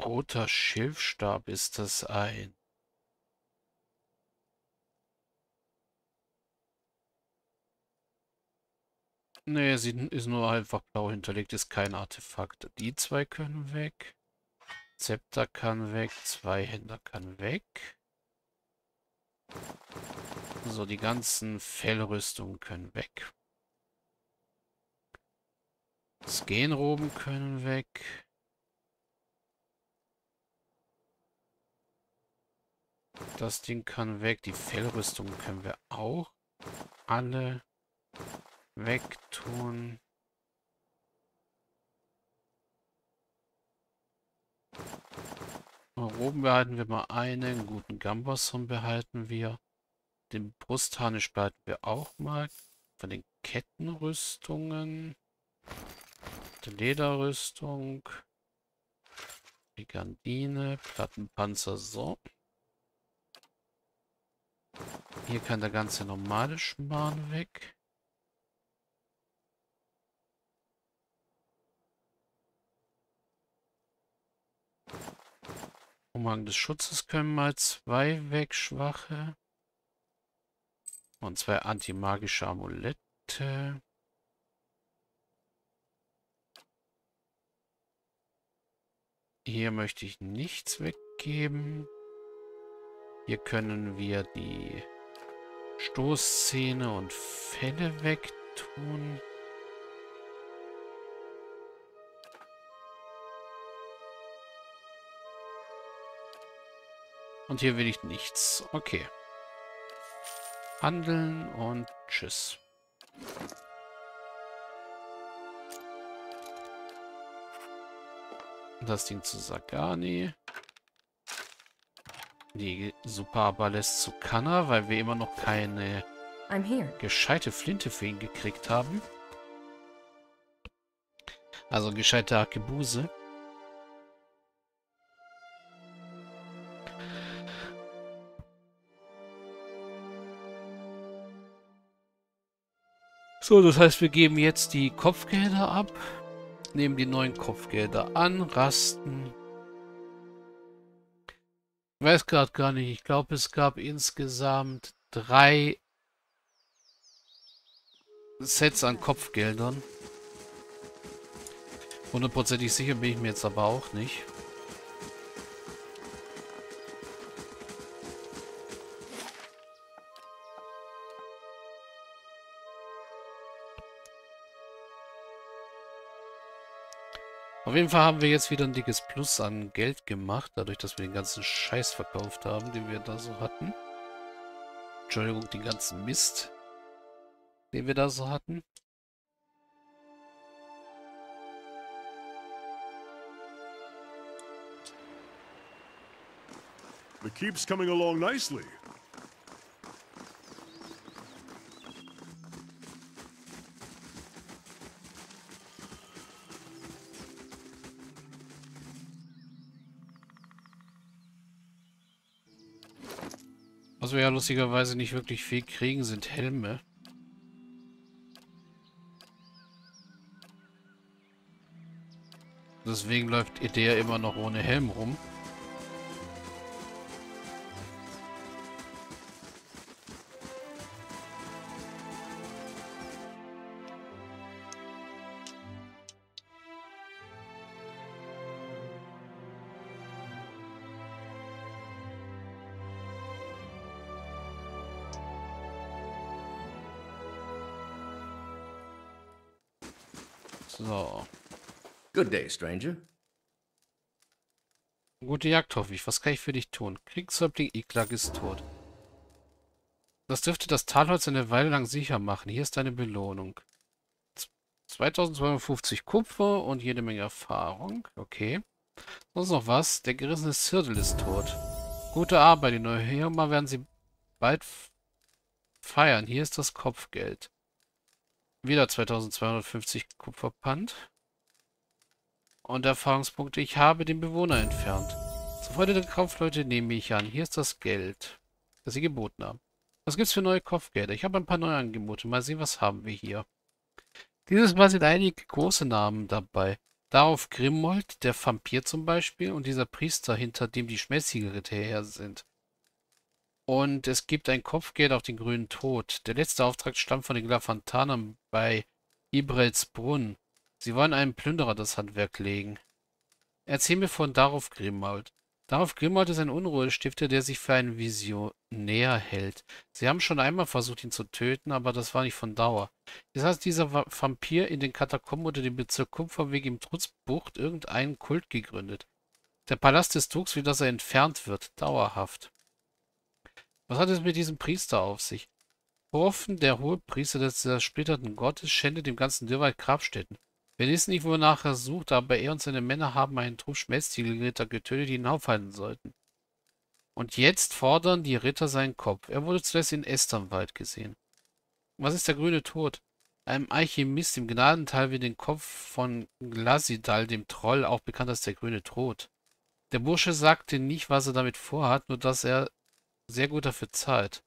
Roter Schilfstab ist das ein. Nee, sie ist nur einfach blau hinterlegt, ist kein Artefakt. Die zwei können weg. Zepter kann weg, Zweihänder kann weg. So, die ganzen Fellrüstungen können weg. Skenroben können weg. Das Ding kann weg. Die Fellrüstungen können wir auch alle wegtun. Oben behalten wir mal einen. Guten Gambason behalten wir. Den Brustharnisch behalten wir auch mal. Von den Kettenrüstungen. Die Lederrüstung. Die Gandine. Plattenpanzer. So. Hier kann der ganze normale Schmarrn weg. Umhang des Schutzes können mal zwei weg, schwache. Und zwei antimagische Amulette. Hier möchte ich nichts weggeben. Hier können wir die Stoßzähne und Fälle wegtun. Und hier will ich nichts. Okay. Handeln und tschüss. Das Ding zu Sagani. Die Superballest zu Kanna, weil wir immer noch keine gescheite Flinte für ihn gekriegt haben. Also gescheite Arkebuse. So, das heißt, wir geben jetzt die Kopfgelder ab, nehmen die neuen Kopfgelder an, rasten. Ich weiß gerade gar nicht, ich glaube, es gab insgesamt drei Sets an Kopfgeldern. Hundertprozentig sicher bin ich mir jetzt aber auch nicht. Auf jeden Fall haben wir jetzt wieder ein dickes Plus an Geld gemacht, dadurch, dass wir den ganzen Scheiß verkauft haben, den wir da so hatten. Entschuldigung, den ganzen Mist, den wir da so hatten. The keep's coming along nicely. Was wir ja lustigerweise nicht wirklich viel kriegen, sind Helme. Deswegen läuft Idea immer noch ohne Helm rum. So. Good day, stranger. Gute Jagd, hoffe ich. Was kann ich für dich tun? Kriegshäuptling Iklag ist tot. Das dürfte das Talholz eine Weile lang sicher machen. Hier ist deine Belohnung. 2250 Kupfer und jede Menge Erfahrung. Okay. Sonst noch was? Der gerissene Zirdel ist tot. Gute Arbeit, die neue Hirma werden sie bald feiern. Hier ist das Kopfgeld. Wieder 2250 Kupferpand. Und Erfahrungspunkte. Ich habe den Bewohner entfernt. Zur Freude der Kaufleute nehme ich an. Hier ist das Geld, das sie geboten haben. Was gibt's für neue Kopfgelder? Ich habe ein paar neue Angebote. Mal sehen, was haben wir hier. Dieses Mal sind einige große Namen dabei. Darauf Grimmold, der Vampir zum Beispiel, und dieser Priester, hinter dem die Schmelzsiegelritter her sind. Und es gibt ein Kopfgeld auf den grünen Tod. Der letzte Auftrag stammt von den Glafantanern bei Ibrelsbrunn. Sie wollen einem Plünderer das Handwerk legen. Erzähl mir von Darauf Grimmold. Darauf Grimmold ist ein Unruhestifter, der sich für einen Visionär hält. Sie haben schon einmal versucht, ihn zu töten, aber das war nicht von Dauer. Jetzt hat dieser Vampir in den Katakomben unter dem Bezirk Kupferweg im Trutzbucht irgendeinen Kult gegründet. Der Palast des Drucks will, dass er entfernt wird, dauerhaft. Was hat es mit diesem Priester auf sich? Horfen, der hohe Priester des zersplitterten Gottes, schändet dem ganzen Dürrwald Grabstätten. Wir wissen nicht, wonach er sucht, aber er und seine Männer haben einen Trupp Schmelztiegelritter getötet, die ihn aufhalten sollten. Und jetzt fordern die Ritter seinen Kopf. Er wurde zuletzt in Esternwald gesehen. Was ist der grüne Tod? Einem Alchemist im Gnadental wird den Kopf von Glasidal, dem Troll, auch bekannt als der grüne Tod. Der Bursche sagte nicht, was er damit vorhat, nur dass er sehr gut dafür zahlt.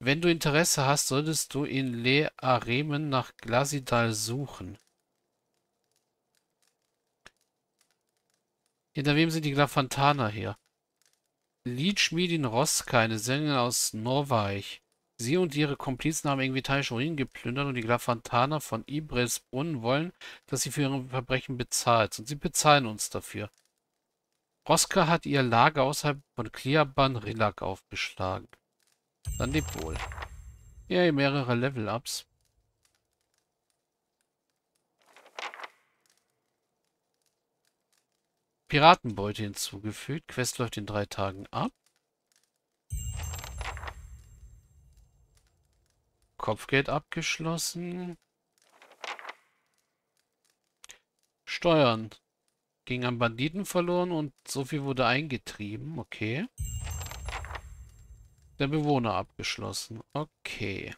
Wenn du Interesse hast, solltest du in Le Aremen nach Glasidal suchen. Hinter wem sind die Glafantaner her? Liedschmiedin Roska, eine Sängerin aus Norweich. Sie und ihre Komplizen haben irgendwie Ruinen geplündert und die Glafantaner von Ibresbrunn wollen, dass sie für ihre Verbrechen bezahlt. Und sie bezahlen uns dafür. Roska hat ihr Lager außerhalb von Kliaban Rilak aufgeschlagen. Dann lebt wohl. Ja, mehrere Level-Ups. Piratenbeute hinzugefügt. Quest läuft in drei Tagen ab. Kopfgeld abgeschlossen. Steuern. Ging an Banditen verloren und so viel wurde eingetrieben. Okay. Der Bewohner abgeschlossen. Okay.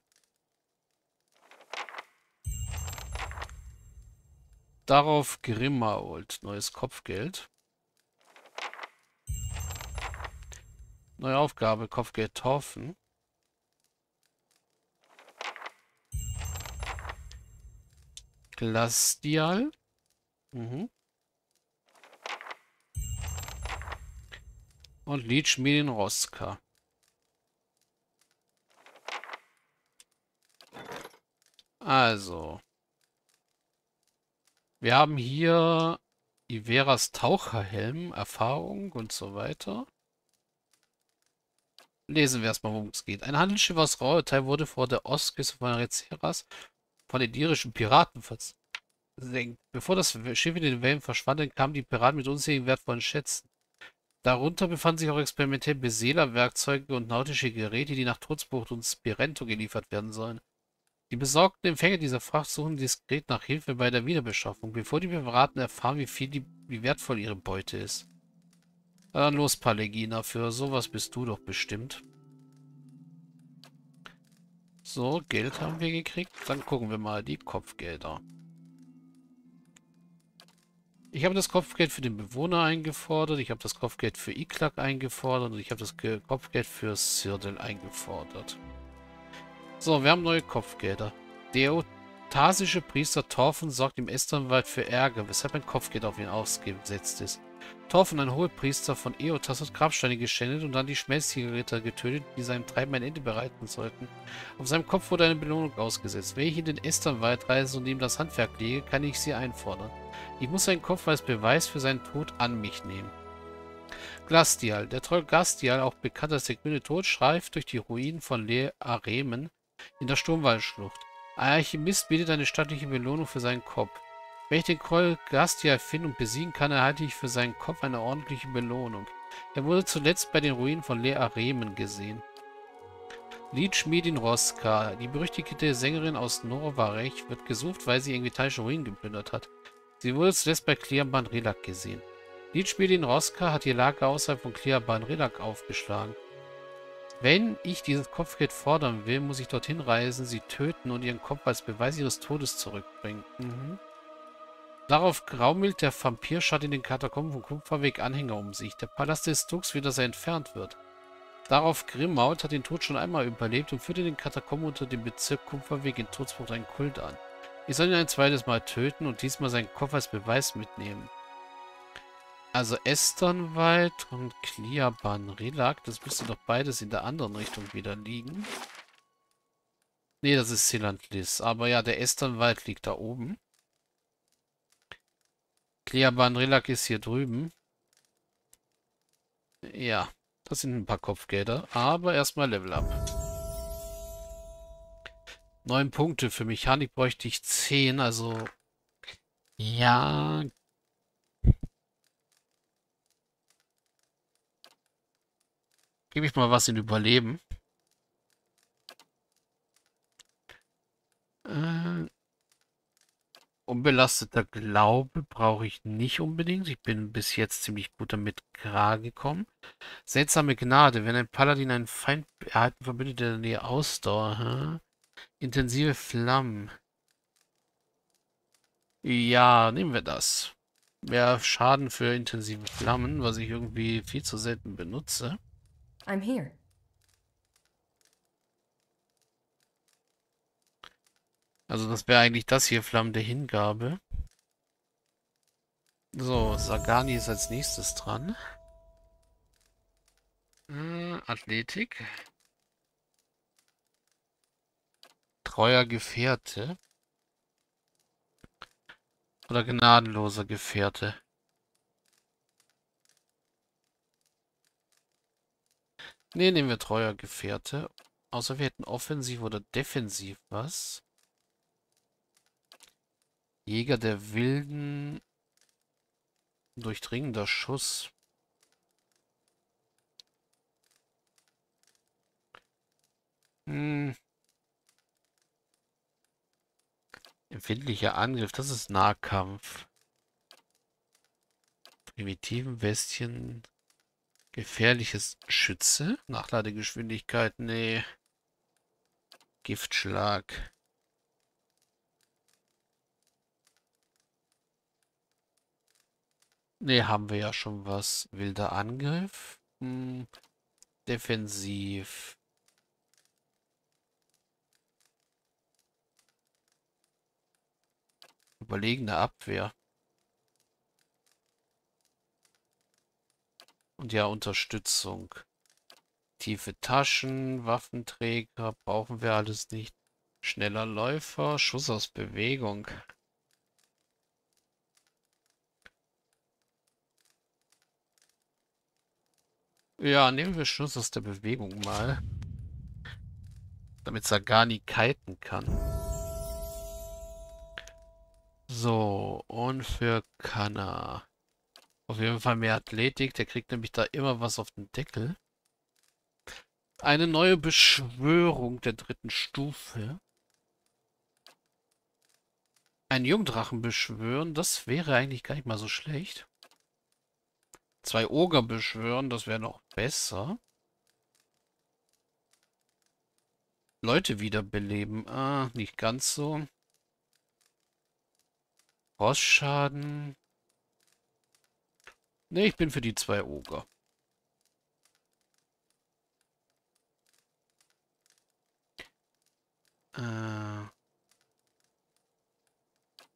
Darauf Grimmauld. Neues Kopfgeld. Neue Aufgabe, Kopfgeld Torfen. Glastial. Mhm. Und Liedschmiedin Roska. Also. Wir haben hier Iveras Taucherhelm, Erfahrung und so weiter. Lesen wir erstmal, worum es geht. Ein Handelsschiff aus Rauerteil wurde vor der Ostküste von Receras von den irischen Piraten versenkt. Bevor das Schiff in den Wellen verschwand, kamen die Piraten mit unzähligen wertvollen Schätzen. Darunter befanden sich auch experimentell Beseeler-Werkzeuge und nautische Geräte, die nach Trutzbucht und Spirento geliefert werden sollen. Die besorgten Empfänger dieser Fracht suchen diskret nach Hilfe bei der Wiederbeschaffung, bevor die Piraten erfahren, wie viel die, wie wertvoll ihre Beute ist. Dann los, Palegina, für sowas bist du doch bestimmt. So, Geld haben wir gekriegt. Dann gucken wir mal die Kopfgelder. Ich habe das Kopfgeld für den Bewohner eingefordert, ich habe das Kopfgeld für Iklak eingefordert und ich habe das Kopfgeld für Sirdel eingefordert. So, wir haben neue Kopfgelder. Der otasische Priester Torfen sorgt im Esternwald für Ärger, weshalb ein Kopfgeld auf ihn ausgesetzt ist. Torfen, ein Hohepriester von Eotas, hat Grabsteine geschändet und dann die Schmelztigerritter getötet, die seinem Treiben ein Ende bereiten sollten. Auf seinem Kopf wurde eine Belohnung ausgesetzt. Wenn ich in den Esternwald reise und ihm das Handwerk lege, kann ich sie einfordern. Ich muss seinen Kopf als Beweis für seinen Tod an mich nehmen. Glastial. Der Troll Glastial, auch bekannt als der grüne Tod, schreift durch die Ruinen von Le Aremen in der Sturmwaldschlucht. Ein Alchemist bietet eine stattliche Belohnung für seinen Kopf. Wenn ich den Kroll Gastia finden und besiegen kann, erhalte ich für seinen Kopf eine ordentliche Belohnung. Er wurde zuletzt bei den Ruinen von Le Aremen gesehen. Liedschmiedin Roska, die berüchtigte Sängerin aus Norvarech, wird gesucht, weil sie irgendwelche Ruinen geplündert hat. Sie wurde zuletzt bei Kliaban Relak gesehen. Liedschmiedin Roska hat ihr Lager außerhalb von Kliaban Relak aufgeschlagen. Wenn ich dieses Kopfgeld fordern will, muss ich dorthin reisen, sie töten und ihren Kopf als Beweis ihres Todes zurückbringen. Mhm. Darauf graumelt der Vampir schaut in den Katakomben vom Kupferweg Anhänger um sich. Der Palast des Dux will, dass er entfernt wird. Darauf Grimmaut hat den Tod schon einmal überlebt und führt in den Katakomben unter dem Bezirk Kupferweg in Todsburg einen Kult an. Ich soll ihn ein zweites Mal töten und diesmal seinen Kopf als Beweis mitnehmen. Also Esternwald und Kliaban Relak, das müsste doch beides in der anderen Richtung wieder liegen. Nee, das ist Silantlis. Aber ja, der Esternwald liegt da oben. Kliaban Relak ist hier drüben. Ja, das sind ein paar Kopfgelder. Aber erstmal Level Up. Neun Punkte. Für Mechanik bräuchte ich zehn. Also, ja, Gebe ich mal was in Überleben. Äh, unbelasteter Glaube brauche ich nicht unbedingt. Ich bin bis jetzt ziemlich gut damit klar gekommen. Seltsame Gnade. Wenn ein Paladin einen Feind erhalten verbündet in der Nähe Ausdauer. Hm? Intensive Flammen. Ja, nehmen wir das. Mehr Schaden für intensive Flammen, was ich irgendwie viel zu selten benutze. I'm here. Also das wäre eigentlich das hier, Flammen der Hingabe. So, Sagani ist als nächstes dran. Äh, Athletik. Treuer Gefährte. Oder gnadenloser Gefährte. Ne, nehmen wir treuer Gefährte. Außer wir hätten offensiv oder defensiv was. Jäger der Wilden. Durchdringender Schuss. Hm. Empfindlicher Angriff, das ist Nahkampf. Primitiven Bestien. Gefährliches Schütze. Nachladegeschwindigkeit, nee. Giftschlag. Nee, haben wir ja schon was. Wilder Angriff. Hm. Defensiv. Überlegene Abwehr. Und ja, Unterstützung. Tiefe Taschen, Waffenträger, brauchen wir alles nicht. Schneller Läufer, Schuss aus Bewegung. Ja, nehmen wir Schuss aus der Bewegung mal. Damit Sagani kiten kann. So, und für Kanna. Auf jeden Fall mehr Athletik. Der kriegt nämlich da immer was auf den Deckel. Eine neue Beschwörung der dritten Stufe. Ein Jungdrachen beschwören, das wäre eigentlich gar nicht mal so schlecht. Zwei Oger beschwören, das wäre noch besser. Leute wiederbeleben. Ah, nicht ganz so. Rossschaden. Ne, ich bin für die zwei Oger. Äh,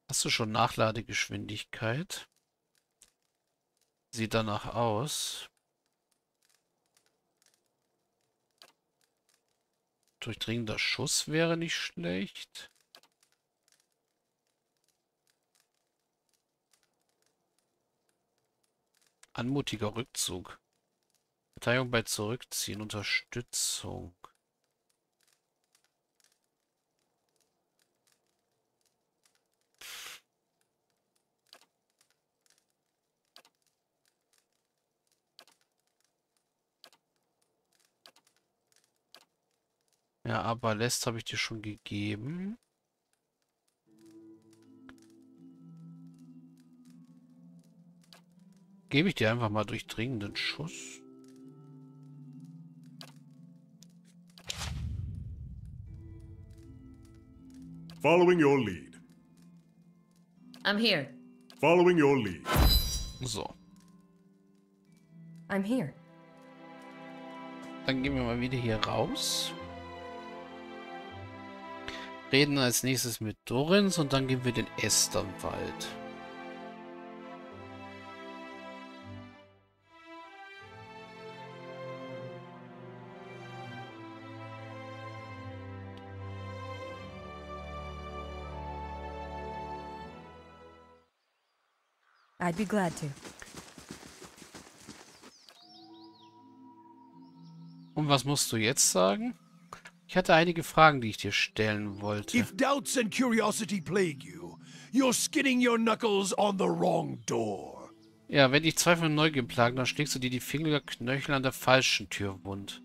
hast du schon Nachladegeschwindigkeit? Sieht danach aus. Durchdringender Schuss wäre nicht schlecht. Anmutiger Rückzug. Verteidigung bei Zurückziehen. Unterstützung. Ja, aber Lest habe ich dir schon gegeben. Gebe ich dir einfach mal durchdringenden Schuss. Following your lead. I'm here. Following your lead. So. I'm here. Dann gehen wir mal wieder hier raus. Reden als nächstes mit Dorins und dann gehen wir den Esternwald. I'd be glad to. Und was musst du jetzt sagen? Ich hatte einige Fragen, die ich dir stellen wollte. If doubts and curiosity plague you, you're skinning your knuckles on the wrong door. Ja, wenn dich Zweifel und Neugier plagen, dann schlägst du dir die Finger oder Knöchel an der falschen Tür wund.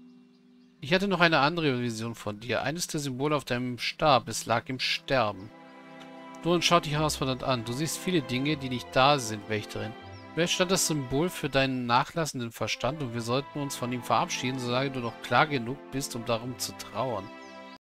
Ich hatte noch eine andere Vision von dir. Eines der Symbole auf deinem Stab, es lag im Sterben. Doran schaut dich herausfordernd an. Du siehst viele Dinge, die nicht da sind, Wächterin. Vielleicht stand das Symbol für deinen nachlassenden Verstand und wir sollten uns von ihm verabschieden, solange du noch klar genug bist, um darum zu trauern.